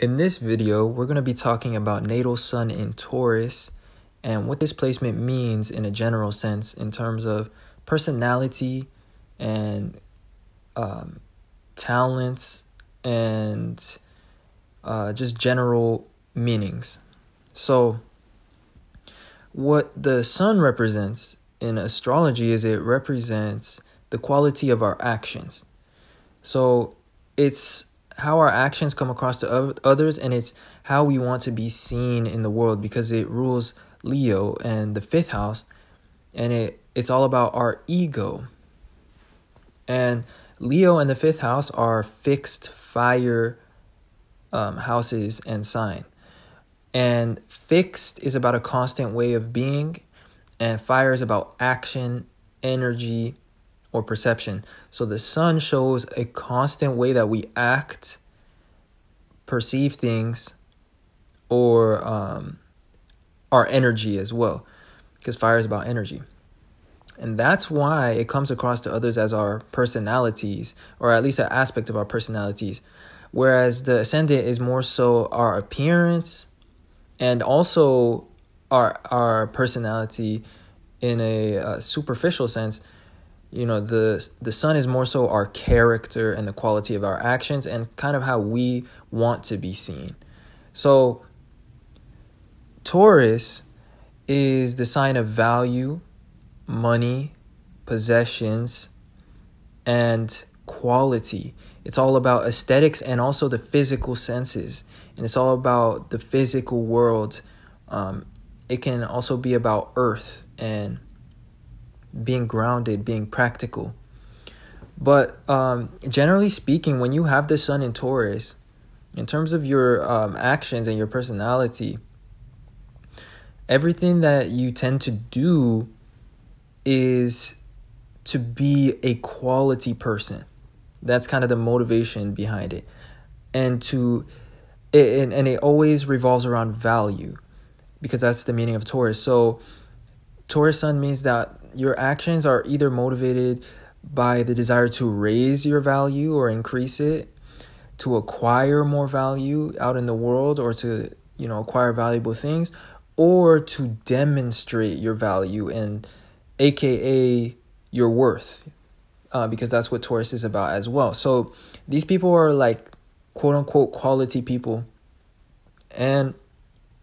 In this video, we're going to be talking about natal sun in Taurus and what this placement means in a general sense in terms of personality and um, talents and uh, just general meanings. So, what the sun represents in astrology is it represents the quality of our actions. So, it's how our actions come across to others and it's how we want to be seen in the world because it rules Leo and the fifth house and it it's all about our ego. And Leo and the fifth house are fixed fire um, houses and sign. And fixed is about a constant way of being, and fire is about action, energy, or perception. So the sun shows a constant way that we act, perceive things, or um, our energy as well, because fire is about energy. And that's why it comes across to others as our personalities, or at least an aspect of our personalities. Whereas the ascendant is more so our appearance and also our our personality in a uh, superficial sense you know the the sun is more so our character and the quality of our actions and kind of how we want to be seen. So taurus is the sign of value money possessions and quality. It's all about aesthetics and also the physical senses. And it's all about the physical world. Um, it can also be about earth and being grounded, being practical. But um, generally speaking, when you have the sun in Taurus, in terms of your um, actions and your personality, everything that you tend to do is to be a quality person. That's kind of the motivation behind it. And to it, and, and it always revolves around value because that's the meaning of Taurus. So Taurus sun means that your actions are either motivated by the desire to raise your value or increase it, to acquire more value out in the world or to, you know, acquire valuable things, or to demonstrate your value and aka your worth. Uh, because that's what Taurus is about as well. So these people are like quote unquote quality people. And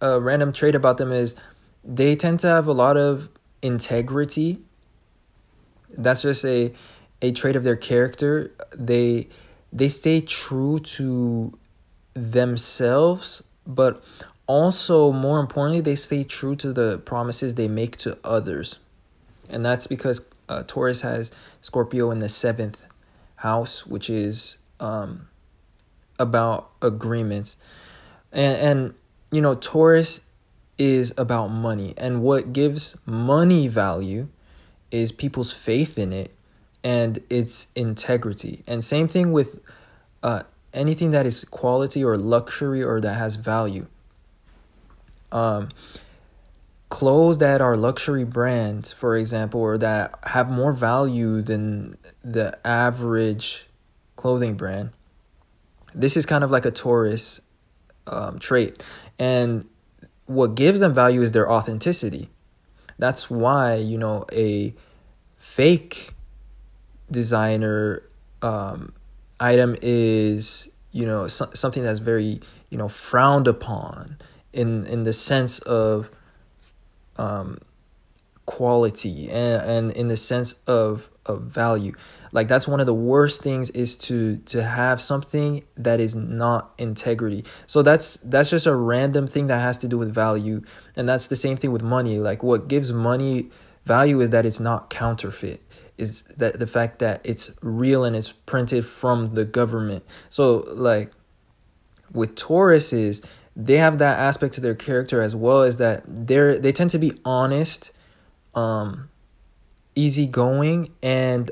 a random trait about them is they tend to have a lot of integrity. That's just a a trait of their character. They they stay true to themselves, but also more importantly, they stay true to the promises they make to others. And that's because uh, Taurus has Scorpio in the seventh house, which is um, about agreements. And, and, you know, Taurus is about money. And what gives money value is people's faith in it and its integrity. And same thing with uh, anything that is quality or luxury or that has value. Um, clothes that are luxury brands, for example, or that have more value than the average clothing brand. This is kind of like a Taurus um, trait. And what gives them value is their authenticity. That's why, you know, a fake designer um, item is, you know, so- something that's very, you know, frowned upon in in the sense of um, quality and, and in the sense of, of value. Like that's one of the worst things is to to have something that is not integrity. So that's that's just a random thing that has to do with value. And that's the same thing with money. Like what gives money value is that it's not counterfeit. Is that the fact that it's real and it's printed from the government. So like with tauruses they have that aspect to their character as well as that they're they tend to be honest um easygoing and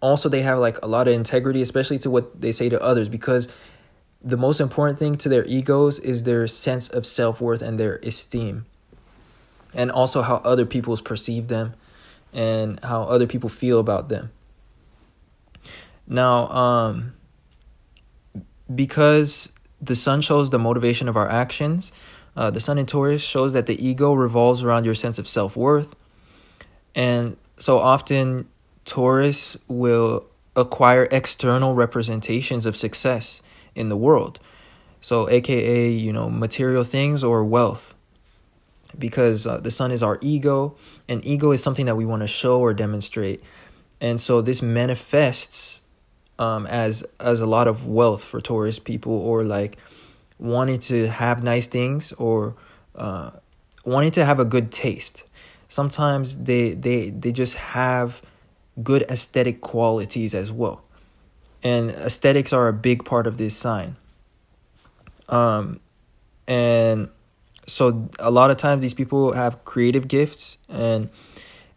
also they have like a lot of integrity especially to what they say to others because the most important thing to their egos is their sense of self-worth and their esteem and also how other people perceive them and how other people feel about them now um because the sun shows the motivation of our actions. Uh, the sun in Taurus shows that the ego revolves around your sense of self worth. And so often, Taurus will acquire external representations of success in the world. So, aka, you know, material things or wealth. Because uh, the sun is our ego, and ego is something that we want to show or demonstrate. And so, this manifests um, as as a lot of wealth for Taurus people, or like wanting to have nice things, or uh, wanting to have a good taste. Sometimes they they they just have good aesthetic qualities as well, and aesthetics are a big part of this sign. Um, and so a lot of times these people have creative gifts and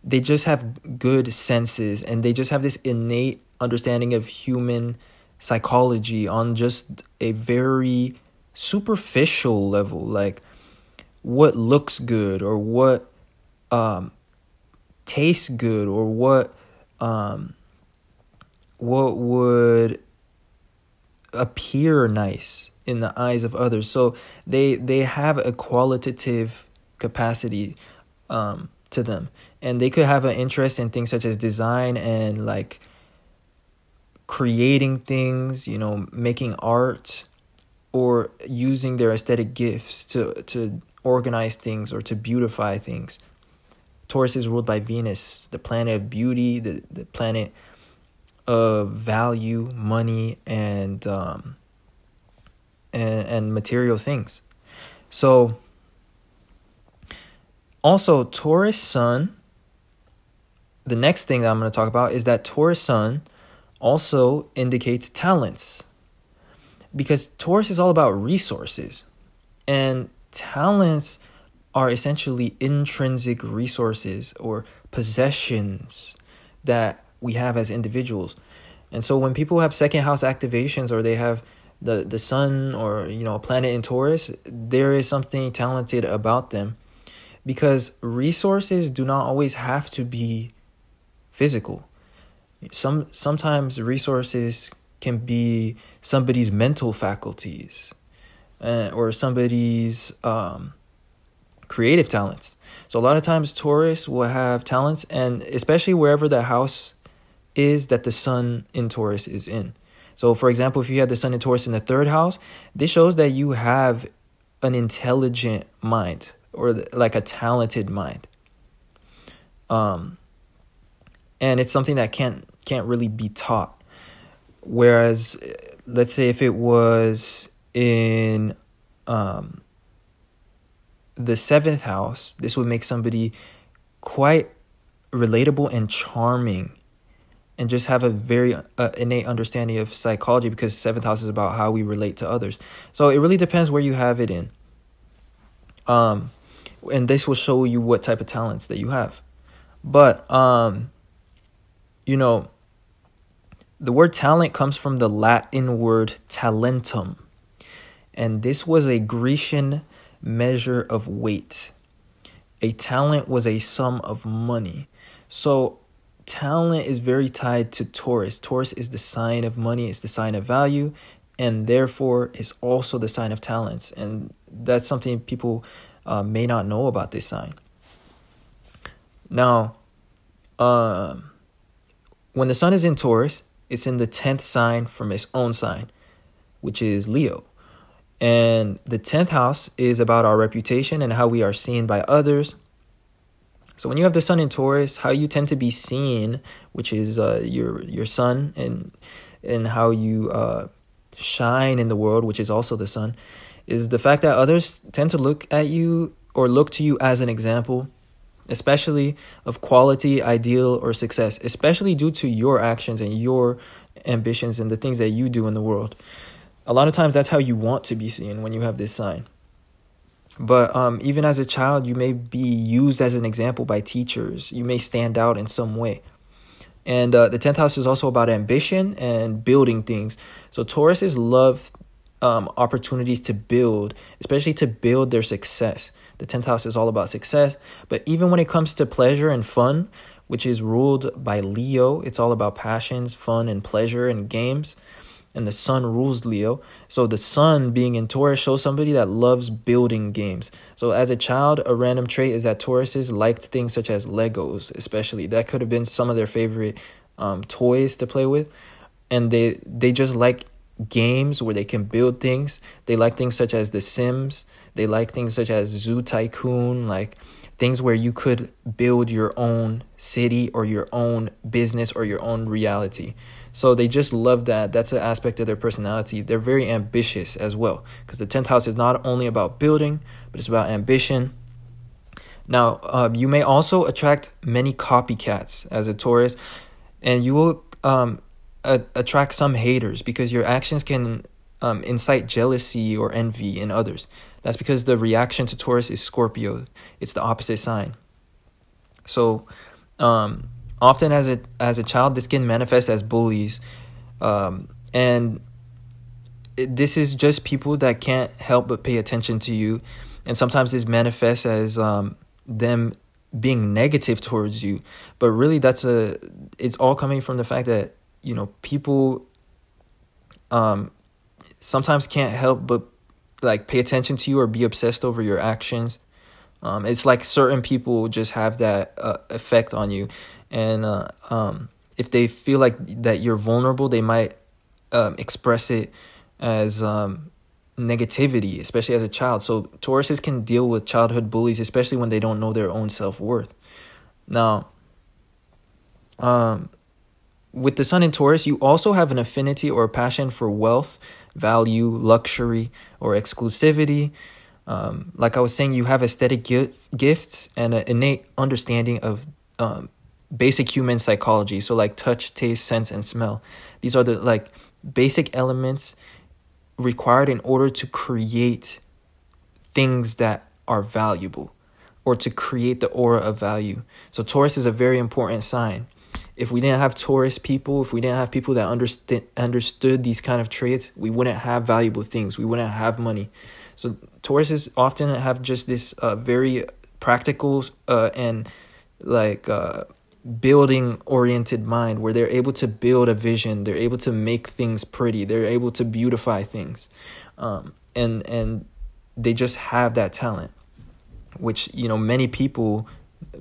they just have good senses and they just have this innate understanding of human psychology on just a very superficial level like what looks good or what um, tastes good or what um, what would appear nice in the eyes of others so they they have a qualitative capacity um, to them and they could have an interest in things such as design and like creating things, you know, making art or using their aesthetic gifts to to organize things or to beautify things. Taurus is ruled by Venus, the planet of beauty, the, the planet of value, money, and um, and and material things. So also Taurus Sun. The next thing that I'm going to talk about is that Taurus Sun also indicates talents because Taurus is all about resources and talents are essentially intrinsic resources or possessions that we have as individuals. And so when people have second house activations or they have the the sun or you know a planet in Taurus, there is something talented about them because resources do not always have to be physical some sometimes resources can be somebody's mental faculties uh, or somebody's um, creative talents. So a lot of times Taurus will have talents, and especially wherever the house is that the sun in Taurus is in. So, for example, if you had the sun in Taurus in the third house, this shows that you have an intelligent mind or like a talented mind. Um, and it's something that can't can't really be taught whereas let's say if it was in um, the seventh house this would make somebody quite relatable and charming and just have a very uh, innate understanding of psychology because seventh house is about how we relate to others. So it really depends where you have it in. Um and this will show you what type of talents that you have. But um you know, the word talent comes from the Latin word talentum, and this was a Grecian measure of weight. A talent was a sum of money. So, talent is very tied to Taurus. Taurus is the sign of money, it's the sign of value, and therefore is also the sign of talents. And that's something people uh, may not know about this sign. Now, um, when the sun is in Taurus, it's in the 10th sign from its own sign, which is Leo. And the 10th house is about our reputation and how we are seen by others. So when you have the sun in Taurus, how you tend to be seen, which is uh, your your sun, and and how you uh, shine in the world, which is also the sun, is the fact that others tend to look at you or look to you as an example especially of quality, ideal, or success, especially due to your actions and your ambitions and the things that you do in the world. A lot of times that's how you want to be seen when you have this sign. But um, even as a child, you may be used as an example by teachers. You may stand out in some way. And uh, the 10th house is also about ambition and building things. So Tauruses love um, opportunities to build, especially to build their success. The 10th house is all about success. But even when it comes to pleasure and fun, which is ruled by Leo, it's all about passions, fun, and pleasure and games. And the sun rules Leo. So the sun being in Taurus shows somebody that loves building games. So as a child, a random trait is that Tauruses liked things such as Legos, especially. That could have been some of their favorite um, toys to play with. And they they just like games where they can build things. They like things such as The Sims. They like things such as Zoo Tycoon, like things where you could build your own city or your own business or your own reality. So they just love that. That's an aspect of their personality. They're very ambitious as well because the 10th house is not only about building, but it's about ambition. Now, uh, you may also attract many copycats as a Taurus, and you will um, a- attract some haters because your actions can um, incite jealousy or envy in others. That's because the reaction to Taurus is Scorpio. It's the opposite sign. So, um, often as a as a child, this can manifest as bullies, um, and it, this is just people that can't help but pay attention to you, and sometimes this manifests as um, them being negative towards you. But really, that's a it's all coming from the fact that you know people um sometimes can't help but like pay attention to you or be obsessed over your actions. Um, it's like certain people just have that uh, effect on you, and uh, um, if they feel like that you're vulnerable, they might um, express it as um, negativity, especially as a child. So Tauruses can deal with childhood bullies, especially when they don't know their own self worth. Now, um, with the sun in Taurus, you also have an affinity or a passion for wealth value, luxury, or exclusivity. Um, like I was saying, you have aesthetic gifts and an innate understanding of um, basic human psychology. So, like touch, taste, sense, and smell. These are the like basic elements required in order to create things that are valuable or to create the aura of value. So, Taurus is a very important sign if we didn't have Taurus people, if we didn't have people that understood understood these kind of traits, we wouldn't have valuable things. We wouldn't have money. So Tauruses often have just this uh, very practical uh, and like uh, building oriented mind where they're able to build a vision. They're able to make things pretty. They're able to beautify things, um, and and they just have that talent, which you know many people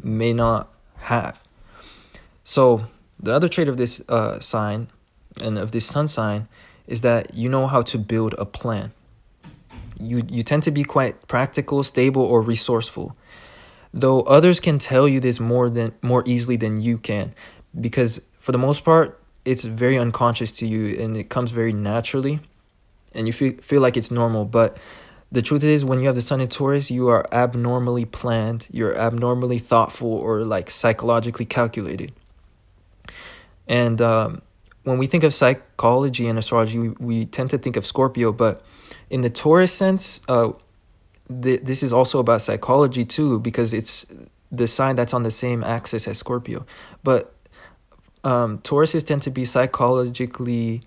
may not have. So the other trait of this uh, sign and of this sun sign is that you know how to build a plan. You you tend to be quite practical, stable, or resourceful. Though others can tell you this more than more easily than you can, because for the most part, it's very unconscious to you and it comes very naturally, and you feel feel like it's normal. But the truth is, when you have the sun in Taurus, you are abnormally planned. You're abnormally thoughtful or like psychologically calculated. And um, when we think of psychology and astrology, we, we tend to think of Scorpio, but in the Taurus sense, uh, th- this is also about psychology too, because it's the sign that's on the same axis as Scorpio. But um, Tauruses tend to be psychologically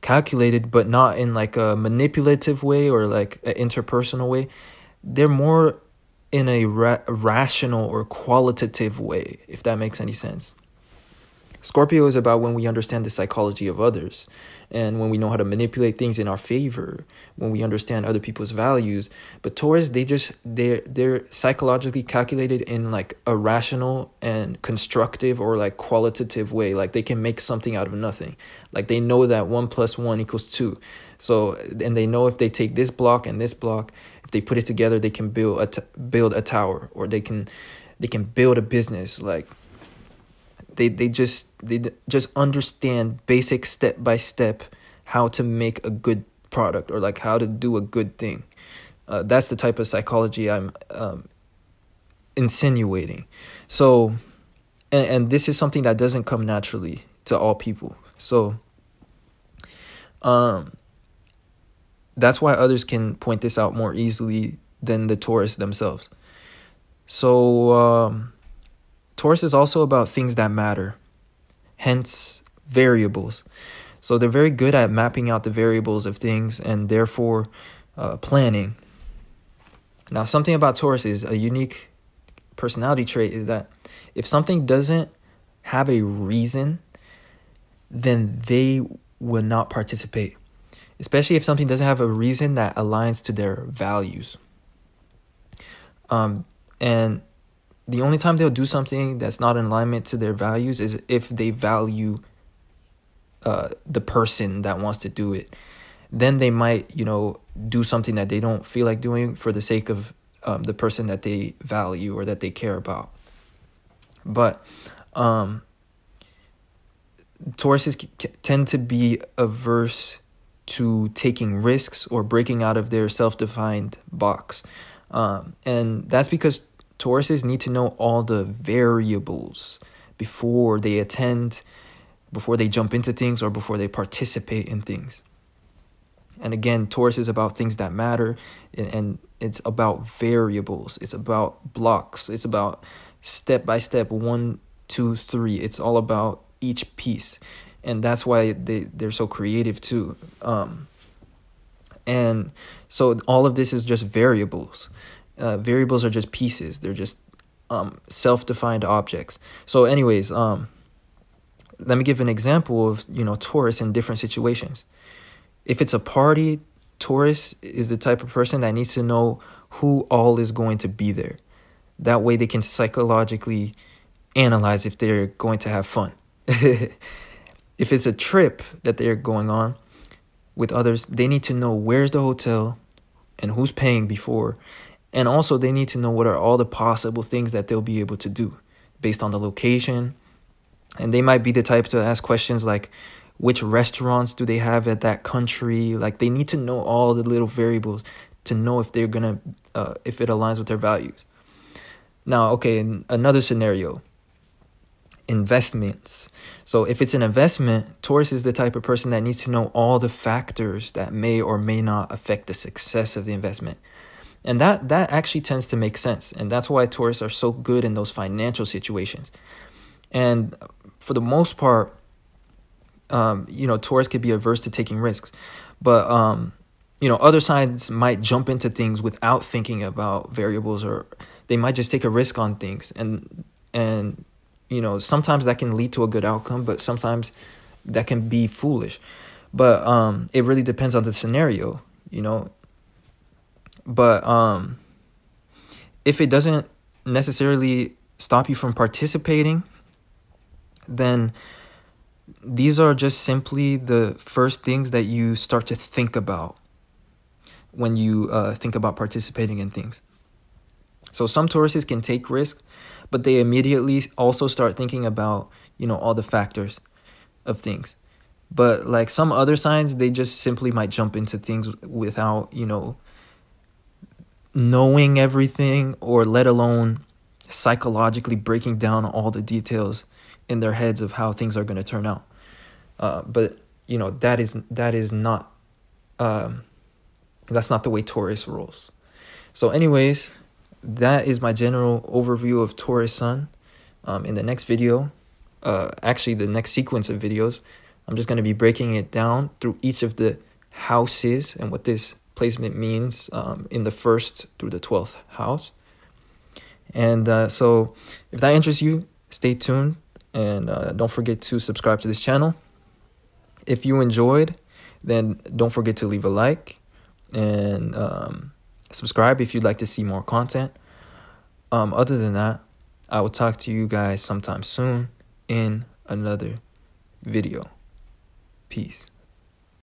calculated, but not in like a manipulative way or like an interpersonal way. They're more in a ra- rational or qualitative way, if that makes any sense. Scorpio is about when we understand the psychology of others and when we know how to manipulate things in our favor, when we understand other people's values. But Taurus, they just they're they're psychologically calculated in like a rational and constructive or like qualitative way. Like they can make something out of nothing. Like they know that one plus one equals two. So and they know if they take this block and this block, if they put it together, they can build a t- build a tower or they can they can build a business like they they just they just understand basic step by step how to make a good product or like how to do a good thing. Uh, that's the type of psychology I'm um, insinuating. So, and, and this is something that doesn't come naturally to all people. So, um, that's why others can point this out more easily than the Taurus themselves. So, um, Taurus is also about things that matter, hence, variables. So they're very good at mapping out the variables of things and therefore uh, planning. Now, something about Taurus is a unique personality trait is that if something doesn't have a reason, then they will not participate. especially if something doesn't have a reason that aligns to their values. Um, and the only time they'll do something that's not in alignment to their values is if they value uh, the person that wants to do it. Then they might, you know, do something that they don't feel like doing for the sake of um, the person that they value or that they care about. But um, Tauruses tend to be averse to taking risks or breaking out of their self defined box. Um, and that's because Tauruses need to know all the variables before they attend, before they jump into things, or before they participate in things. And again, Taurus is about things that matter, and it's about variables. It's about blocks. It's about step by step, one, two, three. It's all about each piece, and that's why they they're so creative too. Um, and so all of this is just variables. Uh, variables are just pieces. They're just um, self-defined objects. So, anyways, um, let me give an example of you know Taurus in different situations. If it's a party, Taurus is the type of person that needs to know who all is going to be there. That way, they can psychologically analyze if they're going to have fun. if it's a trip that they're going on with others, they need to know where's the hotel and who's paying before and also, they need to know what are all the possible things that they'll be able to do based on the location. And they might be the type to ask questions like, which restaurants do they have at that country? Like, they need to know all the little variables to know if they're gonna, uh, if it aligns with their values. Now, okay, another scenario investments. So if it's an investment, Taurus is the type of person that needs to know all the factors that may or may not affect the success of the investment. And that that actually tends to make sense. And that's why Taurus are so good in those financial situations. And for the most part, um, you know, Taurus could be averse to taking risks. But um, you know, other signs might jump into things without thinking about variables or they might just take a risk on things and and you know, sometimes that can lead to a good outcome, but sometimes that can be foolish. But um it really depends on the scenario, you know. But um, if it doesn't necessarily stop you from participating, then these are just simply the first things that you start to think about when you uh, think about participating in things. So some Tauruses can take risks, but they immediately also start thinking about you know all the factors of things. But like some other signs, they just simply might jump into things without you know knowing everything or let alone psychologically breaking down all the details in their heads of how things are going to turn out. Uh, but you know that is that is not um, that's not the way taurus rolls so anyways that is my general overview of taurus sun. Um, in the next video uh, actually the next sequence of videos i'm just going to be breaking it down through each of the houses and what this placement means um, in the first through the 12th house. And uh, so, if that interests you, stay tuned and uh, don't forget to subscribe to this channel. If you enjoyed, then don't forget to leave a like and um, subscribe if you'd like to see more content. Um, other than that, I will talk to you guys sometime soon in another video. Peace.